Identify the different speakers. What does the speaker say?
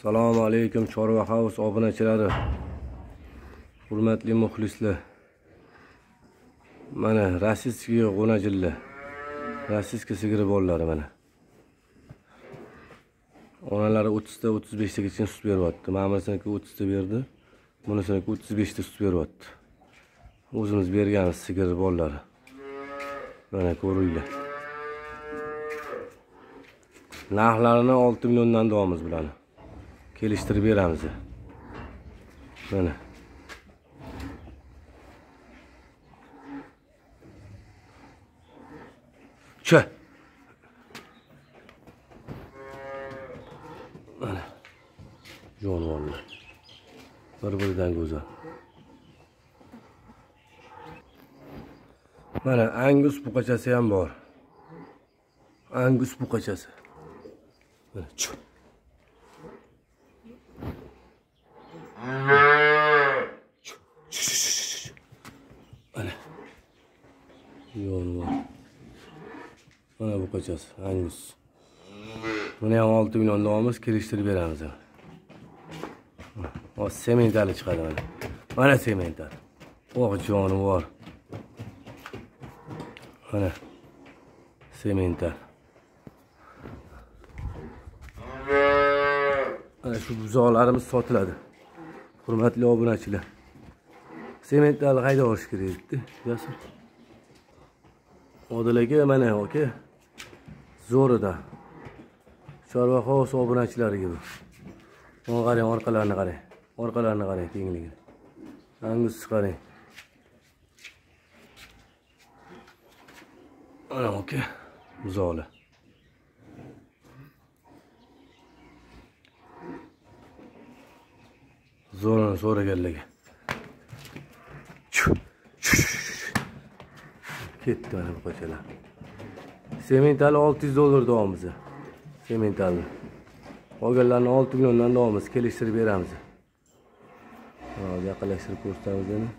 Speaker 1: Assalomu alaykum Chorva House obunachilari. Hurmatli muxlislar. Mana rossiyskiy g'unajillar. Rossiyskiy sigiri bolalari mana. Onalari 30 ta 35 sut beryapti. mana 30 ta berdi. Bunisiniki 35 ta sut beryapti. O'zimiz berganmiz sigir bolalari. Mana ko'ringlar. Narxlarini 6 milliondan deyapmiz bularni. Kelishtirib beramiz. Mana. Cha mana. Jonivorlar. Bir biridan go'zal. Mana angus buqachasi ham bor. Angus buqachasi mana chu yo'l bor mana bu qochasi angus buni ham olti millionda olamiz kelishtirib beramiz. Hozir sementali chiqadi mana. Mana sementali oh jonivor mana. Semental. Mana shu buzoqlarimiz sotiladi. Hurmatli obunachilar. Sementlarni qayda olish kerak edi jasur odil aka mana aka zo'rida. Chorva obunachilariga bu. Mana qarang orqalarini qarang. Orqalarini qarang kengligini angus qarang. Mana aka buzoqlar zo'rini so'raganlarga ketdi mana bu ko'chalar sementali olti yuz dollar davomimiz. Sementalni olganlarni olti milliondan davomimiz. Kelishtirib beramiz. Hozir yaqinlashtirib ko'rsatamiz yana.